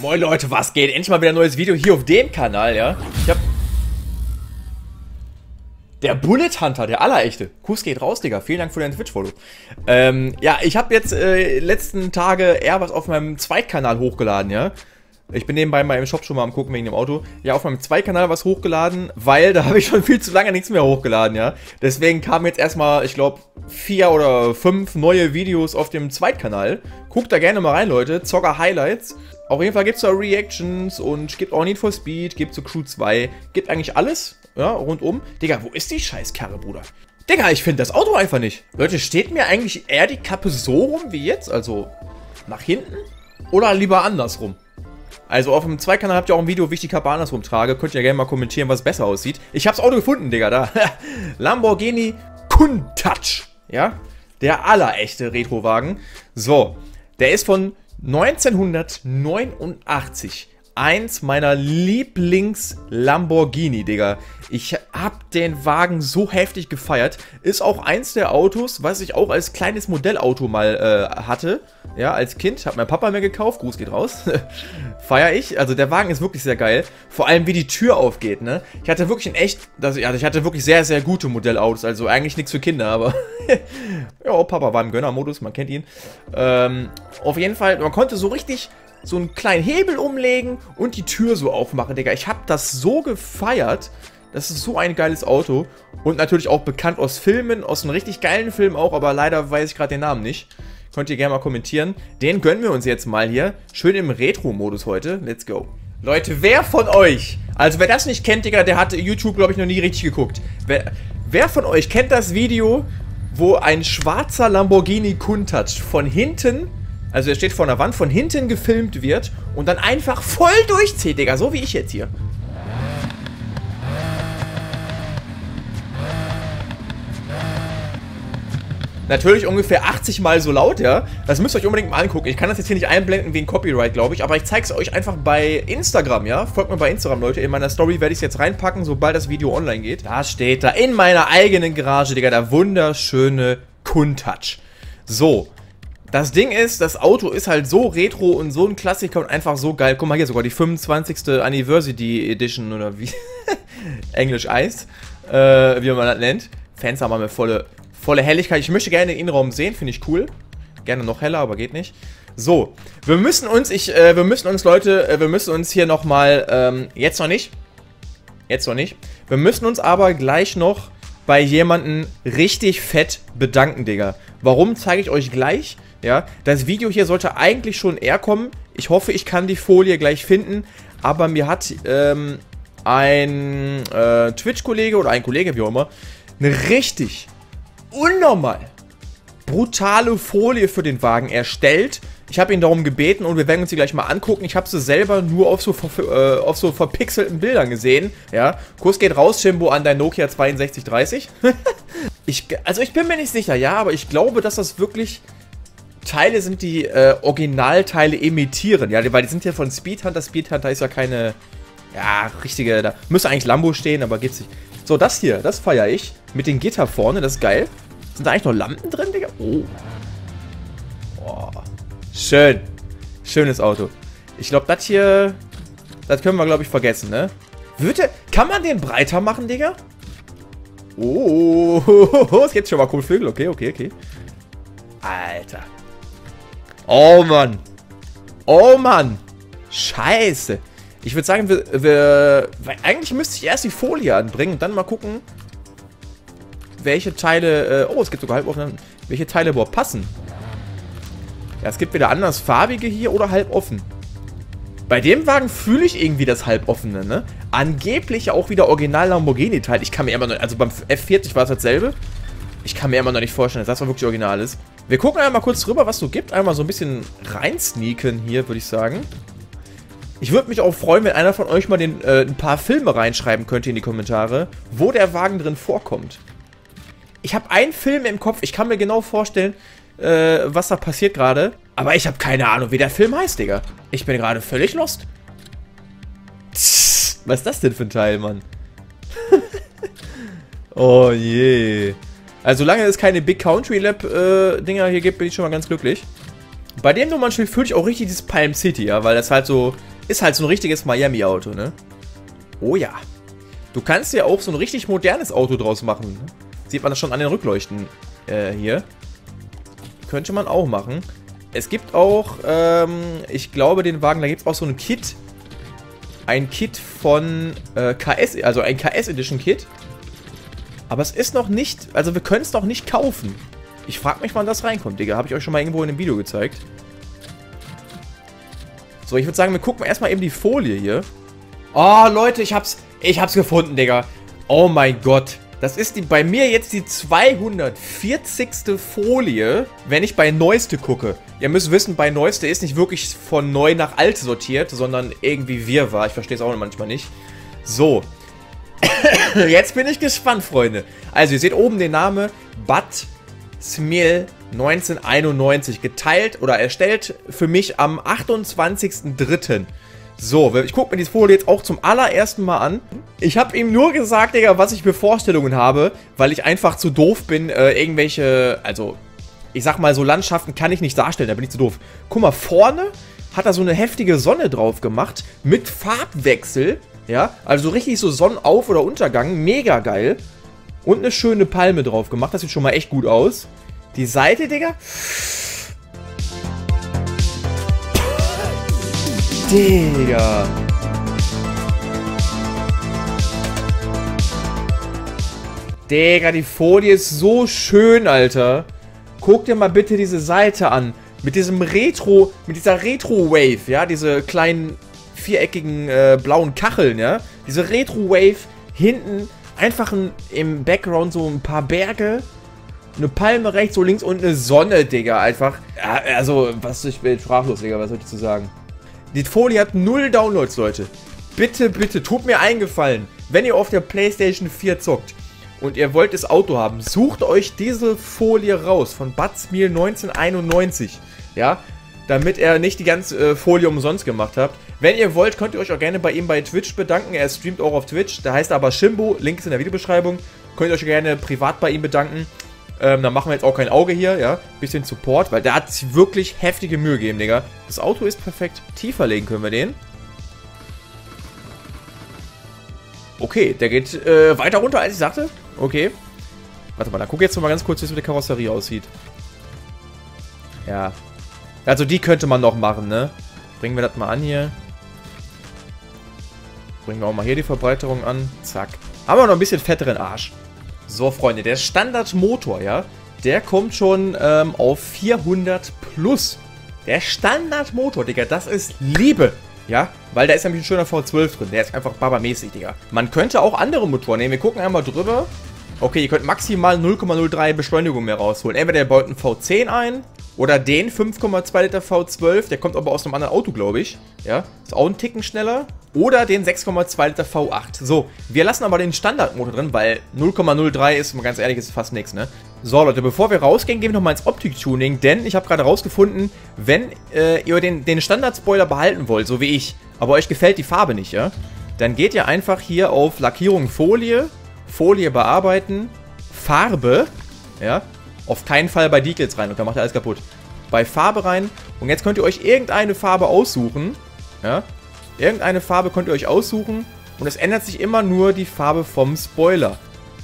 Moin Leute, was geht? Endlich mal wieder ein neues Video hier auf dem Kanal, ja? Ich hab... Der Bullet Hunter, der allerechte. Kuss geht raus, Digga. Vielen Dank für dein Twitch-Follow. Ähm, ja, ich habe jetzt äh, letzten Tage eher was auf meinem Zweitkanal hochgeladen, ja? Ich bin nebenbei mal im Shop schon mal am gucken wegen dem Auto. Ja, auf meinem Zweitkanal was hochgeladen, weil da habe ich schon viel zu lange nichts mehr hochgeladen, ja. Deswegen kamen jetzt erstmal, ich glaube, vier oder fünf neue Videos auf dem Zweitkanal. Guckt da gerne mal rein, Leute. Zocker Highlights. Auf jeden Fall gibt es da Reactions und gibt auch Need for Speed, gibt so Crew 2, gibt eigentlich alles, ja, rundum. Digga, wo ist die Scheißkarre, Bruder? Digga, ich finde das Auto einfach nicht. Leute, steht mir eigentlich eher die Kappe so rum wie jetzt? Also nach hinten? Oder lieber andersrum? Also auf dem Zweikanal habt ihr auch ein Video, wie ich die Kappe andersrum trage. Könnt ihr gerne mal kommentieren, was besser aussieht. Ich hab's Auto gefunden, Digga, da. Lamborghini Countach. Ja? Der allerechte Retrowagen. So. Der ist von 1989 eins meiner Lieblings-Lamborghini, Digga. Ich hab den Wagen so heftig gefeiert. Ist auch eins der Autos, was ich auch als kleines Modellauto mal äh, hatte. Ja, als Kind. Hat mein Papa mir gekauft. Gruß geht raus. Feier ich. Also der Wagen ist wirklich sehr geil. Vor allem, wie die Tür aufgeht, ne? Ich hatte wirklich ein echt... Also, ich hatte wirklich sehr, sehr gute Modellautos. Also eigentlich nichts für Kinder, aber... ja, Papa war im Gönnermodus, man kennt ihn. Ähm, auf jeden Fall, man konnte so richtig so einen kleinen Hebel umlegen und die Tür so aufmachen, Digga. Ich habe das so gefeiert. Das ist so ein geiles Auto. Und natürlich auch bekannt aus Filmen, aus einem richtig geilen Film auch, aber leider weiß ich gerade den Namen nicht. Könnt ihr gerne mal kommentieren. Den gönnen wir uns jetzt mal hier. Schön im Retro-Modus heute. Let's go. Leute, wer von euch, also wer das nicht kennt, Digga, der hat YouTube, glaube ich, noch nie richtig geguckt. Wer, wer von euch kennt das Video, wo ein schwarzer Lamborghini Countach von hinten also er steht vor einer Wand, von hinten gefilmt wird und dann einfach voll durchzieht, Digga. So wie ich jetzt hier. Natürlich ungefähr 80 Mal so laut, ja. Das müsst ihr euch unbedingt mal angucken. Ich kann das jetzt hier nicht einblenden wie ein Copyright, glaube ich. Aber ich zeige es euch einfach bei Instagram, ja. Folgt mir bei Instagram, Leute. In meiner Story werde ich es jetzt reinpacken, sobald das Video online geht. Da steht da in meiner eigenen Garage, Digga, der wunderschöne Kuntouch. So, das Ding ist, das Auto ist halt so retro und so ein Klassiker und einfach so geil. Guck mal hier, sogar die 25. Anniversary Edition oder wie Englisch heißt, äh, wie man das nennt. Fans haben wir volle, volle Helligkeit. Ich möchte gerne den Innenraum sehen, finde ich cool. Gerne noch heller, aber geht nicht. So, wir müssen uns, ich, äh, wir müssen uns, Leute, äh, wir müssen uns hier nochmal, ähm, jetzt noch nicht, jetzt noch nicht. Wir müssen uns aber gleich noch bei jemandem richtig fett bedanken, Digga. Warum, zeige ich euch gleich. Ja, das Video hier sollte eigentlich schon eher kommen. Ich hoffe, ich kann die Folie gleich finden. Aber mir hat ähm, ein äh, Twitch-Kollege oder ein Kollege, wie auch immer, eine richtig unnormal brutale Folie für den Wagen erstellt. Ich habe ihn darum gebeten und wir werden uns die gleich mal angucken. Ich habe sie selber nur auf so, äh, auf so verpixelten Bildern gesehen. Ja, Kurs geht raus, Shimbo, an dein Nokia 6230. ich, also ich bin mir nicht sicher, ja, aber ich glaube, dass das wirklich Teile sind, die äh, Originalteile imitieren. Ja, weil die sind ja von Speedhunter. Speedhunter ist ja keine, ja, richtige, da müsste eigentlich Lambo stehen, aber gibt's nicht. So, das hier, das feiere ich. Mit den Gitter vorne, das ist geil. Sind da eigentlich noch Lampen drin, Digga? Oh. oh. Schön. Schönes Auto. Ich glaube, das hier, das können wir, glaube ich, vergessen, ne? Würde, kann man den breiter machen, Digga? Oh, es geht schon mal cool Vögel. Okay, okay, okay. Alter. Oh Mann. Oh Mann. Scheiße. Ich würde sagen, wir, wir, Eigentlich müsste ich erst die Folie anbringen und dann mal gucken, welche Teile... Äh, oh, es gibt sogar halb offen. Welche Teile überhaupt passen. Ja, es gibt wieder anders farbige hier oder halb offen. Bei dem Wagen fühle ich irgendwie das halboffene, ne? Angeblich auch wieder Original Lamborghini-Teil. Ich kann mir immer noch... Also beim F40 war es dasselbe. Ich kann mir immer noch nicht vorstellen, dass das wirklich original ist. Wir gucken einmal kurz drüber, was so gibt. Einmal so ein bisschen reinsneaken hier, würde ich sagen. Ich würde mich auch freuen, wenn einer von euch mal den, äh, ein paar Filme reinschreiben könnte in die Kommentare, wo der Wagen drin vorkommt. Ich habe einen Film im Kopf, ich kann mir genau vorstellen, äh, was da passiert gerade. Aber ich habe keine Ahnung, wie der Film heißt, Digga. Ich bin gerade völlig lost. was ist das denn für ein Teil, Mann? Oh je. Also solange es keine Big Country Lab äh, Dinger hier gibt, bin ich schon mal ganz glücklich. Bei dem Nummernschild fühle ich auch richtig dieses Palm City, ja, weil das halt so, ist halt so ein richtiges Miami-Auto, ne? Oh ja. Du kannst ja auch so ein richtig modernes Auto draus machen. Ne? Sieht man das schon an den Rückleuchten äh, hier. Könnte man auch machen. Es gibt auch, ähm, ich glaube, den Wagen, da gibt es auch so ein Kit. Ein Kit von äh, KS, also ein KS Edition Kit. Aber es ist noch nicht, also wir können es noch nicht kaufen. Ich frage mich, wann das reinkommt, Digga. Habe ich euch schon mal irgendwo in einem Video gezeigt. So, ich würde sagen, wir gucken erstmal eben die Folie hier. Oh, Leute, ich hab's, ich hab's gefunden, Digga. Oh mein Gott. Das ist die, bei mir jetzt die 240. Folie, wenn ich bei Neueste gucke. Ihr müsst wissen, bei Neueste ist nicht wirklich von neu nach alt sortiert, sondern irgendwie wir war. Ich verstehe es auch manchmal nicht. So. jetzt bin ich gespannt, Freunde. Also, ihr seht oben den Namen Bad Smil 1991 geteilt oder erstellt für mich am 28.03. So, ich gucke mir die Folie jetzt auch zum allerersten Mal an. Ich habe ihm nur gesagt, Digga, was ich für Vorstellungen habe, weil ich einfach zu doof bin, äh, irgendwelche, also, ich sag mal, so Landschaften kann ich nicht darstellen, da bin ich zu doof. Guck mal, vorne hat er so eine heftige Sonne drauf gemacht, mit Farbwechsel, ja, also richtig so Sonnenauf- oder Untergang, mega geil. Und eine schöne Palme drauf gemacht. Das sieht schon mal echt gut aus. Die Seite, Digga. Digga. Digga, die Folie ist so schön, Alter. Guck dir mal bitte diese Seite an. Mit diesem Retro, mit dieser Retro-Wave, ja, diese kleinen viereckigen äh, blauen Kacheln, ja. Diese Retro-Wave hinten einfach ein, im Background so ein paar Berge, eine Palme rechts, so links und eine Sonne, Digga, einfach. Ja, also, was, ich bin sprachlos, Digga, was soll ich zu sagen? Die Folie hat null Downloads, Leute. Bitte, bitte, tut mir eingefallen, wenn ihr auf der Playstation 4 zockt und ihr wollt das Auto haben, sucht euch diese Folie raus von Bud Smil 1991, ja, damit er nicht die ganze äh, Folie umsonst gemacht hat. Wenn ihr wollt, könnt ihr euch auch gerne bei ihm bei Twitch bedanken. Er streamt auch auf Twitch. Da heißt er aber Shimbo. Link ist in der Videobeschreibung. Könnt ihr euch gerne privat bei ihm bedanken. Ähm, dann machen wir jetzt auch kein Auge hier, ja. Bisschen Support, weil der hat sich wirklich heftige Mühe gegeben, Digga. Das Auto ist perfekt. Tiefer legen können wir den. Okay, der geht äh, weiter runter, als ich sagte. Okay. Warte mal, dann guck jetzt mal ganz kurz, wie es mit der Karosserie aussieht. Ja. Also die könnte man noch machen, ne? Bringen wir das mal an hier. Bringen wir auch mal hier die Verbreiterung an. Zack. Haben wir noch ein bisschen fetteren Arsch. So, Freunde, der Standardmotor, ja, der kommt schon ähm, auf 400 plus. Der Standardmotor, Digga, das ist Liebe. Ja, weil da ist nämlich ein schöner V12 drin. Der ist einfach babamäßig, Digga. Man könnte auch andere Motoren nehmen. Wir gucken einmal drüber. Okay, ihr könnt maximal 0,03 Beschleunigung mehr rausholen. Entweder der baut einen V10 ein oder den 5,2 Liter V12. Der kommt aber aus einem anderen Auto, glaube ich. Ja, ist auch ein Ticken schneller. Oder den 6,2 Liter V8. So, wir lassen aber den Standardmotor drin, weil 0,03 ist, mal ganz ehrlich, ist fast nichts, ne? So, Leute, bevor wir rausgehen, gehen wir nochmal ins Optik-Tuning, denn ich habe gerade rausgefunden, wenn äh, ihr den, den Standard-Spoiler behalten wollt, so wie ich, aber euch gefällt die Farbe nicht, ja? Dann geht ihr einfach hier auf Lackierung Folie, Folie bearbeiten, Farbe, ja? Auf keinen Fall bei Decals rein und dann macht ihr alles kaputt. Bei Farbe rein und jetzt könnt ihr euch irgendeine Farbe aussuchen, ja? Irgendeine Farbe könnt ihr euch aussuchen und es ändert sich immer nur die Farbe vom Spoiler.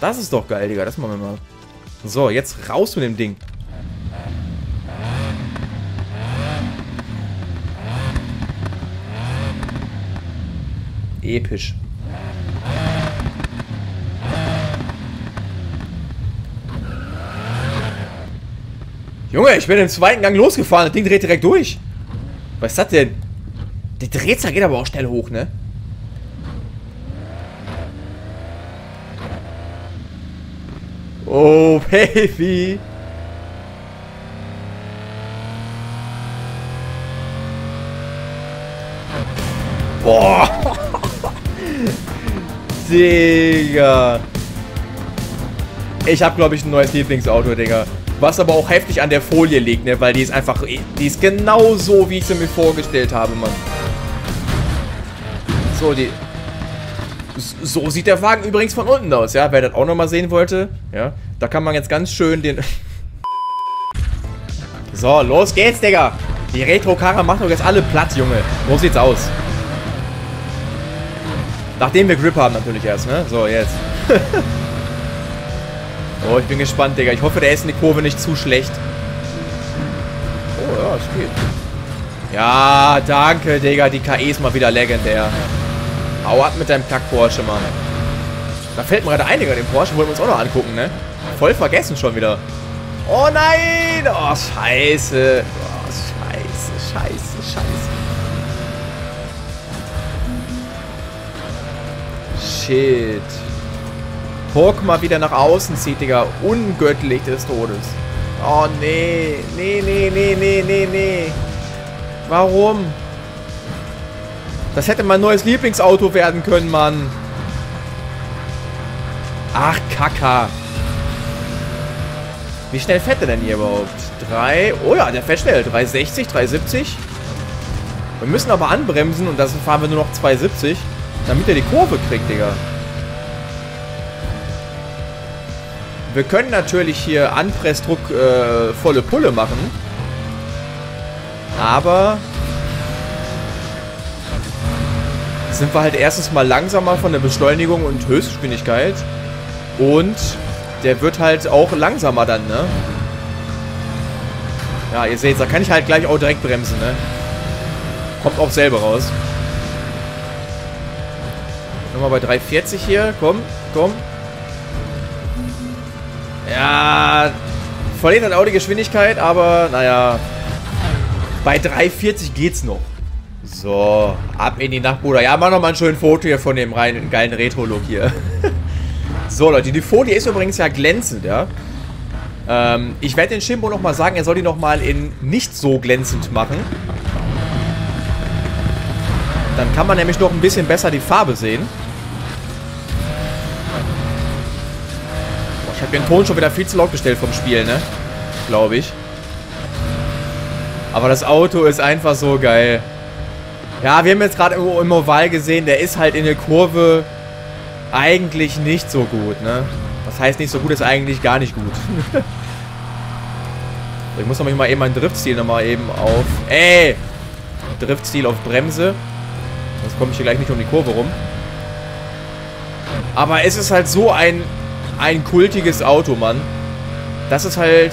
Das ist doch geil, Digga. Das machen wir mal. So, jetzt raus mit dem Ding. Episch. Junge, ich bin im zweiten Gang losgefahren. Das Ding dreht direkt durch. Was ist das denn? Die Drehzahl geht aber auch schnell hoch, ne? Oh, Baby. Boah. Digga. Ich habe, glaube ich, ein neues Lieblingsauto, Digga. Was aber auch heftig an der Folie liegt, ne? Weil die ist einfach... Die ist genau so, wie ich sie mir vorgestellt habe, Mann. So, die... So sieht der Wagen übrigens von unten aus, ja. Wer das auch nochmal sehen wollte, ja. Da kann man jetzt ganz schön den... so, los geht's, Digga. Die Retro-Karre macht doch jetzt alle platt, Junge. So sieht's aus. Nachdem wir Grip haben natürlich erst, ne? So, jetzt. oh, ich bin gespannt, Digga. Ich hoffe, der ist in die Kurve nicht zu schlecht. Oh, ja, es geht. Ja, danke, Digga. Die KI ist mal wieder legendär. Hau ab mit deinem Kack-Porsche, Mann. Da fällt mir gerade einiger den Porsche. Wollen wir uns auch noch angucken, ne? Voll vergessen schon wieder. Oh nein! Oh, scheiße. Oh, scheiße, scheiße, scheiße. Shit. Pork mal wieder nach außen zieht, Digga. Ungöttlich des Todes. Oh, nee. Nee, nee, nee, nee, nee, nee. Warum? Das hätte mein neues Lieblingsauto werden können, Mann. Ach, Kaka. Wie schnell fährt der denn hier überhaupt? 3. Oh ja, der fährt schnell. 360, 370. Wir müssen aber anbremsen und das fahren wir nur noch 270, damit er die Kurve kriegt, Digga. Wir können natürlich hier Anpressdruck äh, volle Pulle machen. Aber sind wir halt erstens mal langsamer von der Beschleunigung und Höchstgeschwindigkeit. Und der wird halt auch langsamer dann, ne? Ja, ihr seht, da kann ich halt gleich auch direkt bremsen, ne? Kommt auch selber raus. Nochmal bei 340 hier. Komm, komm. Ja, verliert halt auch die Geschwindigkeit, aber naja. Bei 340 geht's noch. So, ab in die Nacht, Bruder. Ja, mach nochmal ein schönes Foto hier von dem rein, geilen Retro-Look hier. so, Leute, die Folie ist übrigens ja glänzend, ja. Ähm, ich werde den Shimbo nochmal sagen, er soll die nochmal in nicht so glänzend machen. Dann kann man nämlich noch ein bisschen besser die Farbe sehen. Ich habe den Ton schon wieder viel zu laut gestellt vom Spiel, ne? Glaube ich. Aber das Auto ist einfach so geil. Ja, wir haben jetzt gerade im Oval gesehen, der ist halt in der Kurve eigentlich nicht so gut, ne? Was heißt nicht so gut, ist eigentlich gar nicht gut. ich muss noch mal eben meinen Driftstil nochmal eben auf... Ey! Driftstil auf Bremse. Sonst komme ich hier gleich nicht um die Kurve rum. Aber es ist halt so ein, ein kultiges Auto, Mann. Das ist halt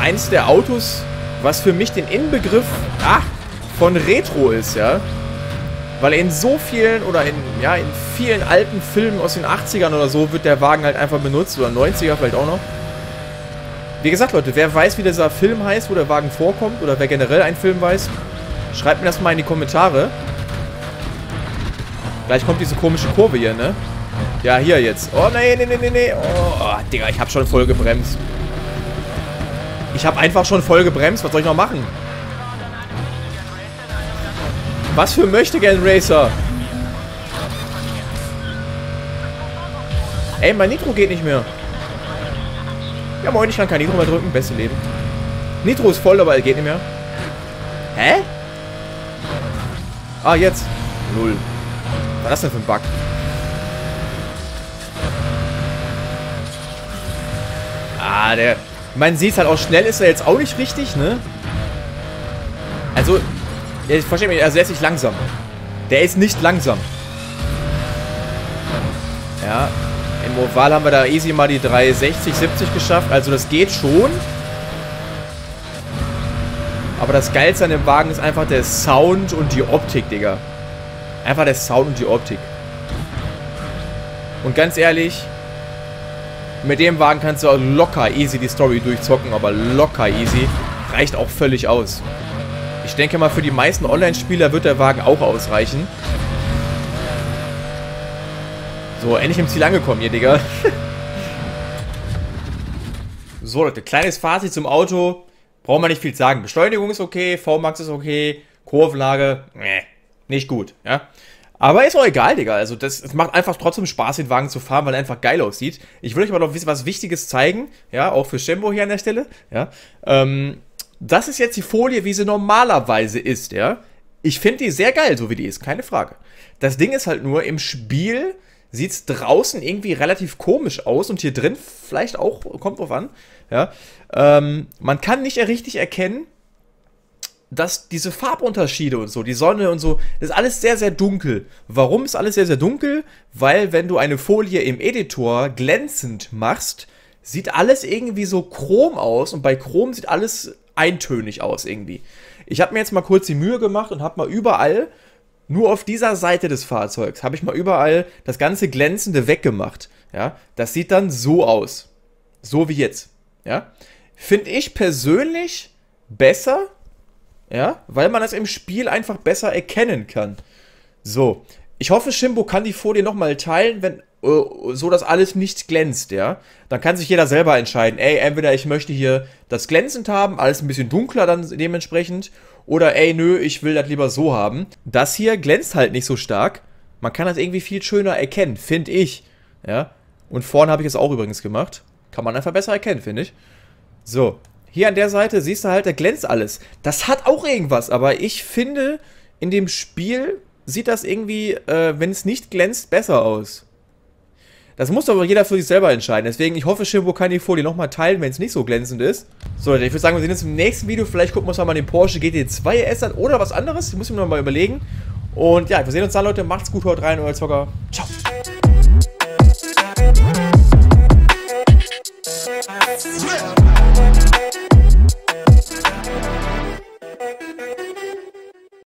eins der Autos, was für mich den Inbegriff... Ah! von Retro ist, ja. Weil in so vielen oder in, ja, in vielen alten Filmen aus den 80ern oder so wird der Wagen halt einfach benutzt. Oder 90er vielleicht auch noch. Wie gesagt, Leute, wer weiß, wie dieser Film heißt, wo der Wagen vorkommt, oder wer generell einen Film weiß, schreibt mir das mal in die Kommentare. Gleich kommt diese komische Kurve hier, ne? Ja, hier jetzt. Oh, nee, nee, nee, nee, nee. Oh, oh Digga, ich hab schon voll gebremst. Ich hab einfach schon voll gebremst. Was soll ich noch machen? Was für Möchtegern Racer? Ey, mein Nitro geht nicht mehr. Ja moin, ich kann kein Nitro mehr drücken. Beste Leben. Nitro ist voll, aber er geht nicht mehr. Hä? Ah, jetzt. Null. Was ist das denn für ein Bug? Der... Man sieht halt auch schnell ist er jetzt auch nicht richtig, ne? Also, ich verstehe mich, also er ist nicht langsam. Der ist nicht langsam. Ja, im Oval haben wir da easy mal die 360, 70 geschafft. Also das geht schon. Aber das Geilste an dem Wagen ist einfach der Sound und die Optik, Digga. Einfach der Sound und die Optik. Und ganz ehrlich, mit dem Wagen kannst du locker easy die Story durchzocken, aber locker easy. Reicht auch völlig aus. Ich denke mal, für die meisten Online-Spieler wird der Wagen auch ausreichen. So, endlich im Ziel angekommen hier, Digga. so, Leute, kleines Fazit zum Auto. Braucht man nicht viel sagen. Beschleunigung ist okay, VMAX ist okay, Kurvenlage, nee, nicht gut, ja. Aber ist auch egal, Digga. Also, das, es macht einfach trotzdem Spaß, den Wagen zu fahren, weil er einfach geil aussieht. Ich will euch aber noch was Wichtiges zeigen, ja, auch für Shembo hier an der Stelle, ja. Ähm, das ist jetzt die Folie, wie sie normalerweise ist, ja. Ich finde die sehr geil, so wie die ist, keine Frage. Das Ding ist halt nur, im Spiel sieht es draußen irgendwie relativ komisch aus und hier drin vielleicht auch, kommt drauf an. Ja, ähm, man kann nicht richtig erkennen, dass diese Farbunterschiede und so, die Sonne und so, das ist alles sehr, sehr dunkel. Warum ist alles sehr, sehr dunkel? Weil wenn du eine Folie im Editor glänzend machst, sieht alles irgendwie so chrom aus und bei Chrom sieht alles eintönig aus irgendwie. Ich habe mir jetzt mal kurz die Mühe gemacht und habe mal überall, nur auf dieser Seite des Fahrzeugs, habe ich mal überall das ganze Glänzende weggemacht. Ja, das sieht dann so aus. So wie jetzt. Ja, finde ich persönlich besser, ja, weil man das im Spiel einfach besser erkennen kann. So, ich hoffe, Shimbo kann die Folie nochmal teilen, wenn, äh, so dass alles nicht glänzt, ja. Dann kann sich jeder selber entscheiden, ey, entweder ich möchte hier das glänzend haben, alles ein bisschen dunkler dann dementsprechend, oder ey, nö, ich will das lieber so haben. Das hier glänzt halt nicht so stark. Man kann das irgendwie viel schöner erkennen, finde ich, ja. Und vorne habe ich es auch übrigens gemacht. Kann man einfach besser erkennen, finde ich. So, hier an der Seite siehst du halt, da glänzt alles. Das hat auch irgendwas, aber ich finde, in dem Spiel sieht das irgendwie, äh, wenn es nicht glänzt, besser aus. Das muss aber jeder für sich selber entscheiden. Deswegen, ich hoffe, Shimbo kann die Folie nochmal teilen, wenn es nicht so glänzend ist. So, Leute, ich würde sagen, wir sehen uns im nächsten Video. Vielleicht gucken wir uns mal den Porsche GT2 S an oder was anderes. Ich muss mir nochmal überlegen. Und ja, wir sehen uns dann, Leute. Macht's gut, haut rein, euer Zocker. Ciao. Yeah.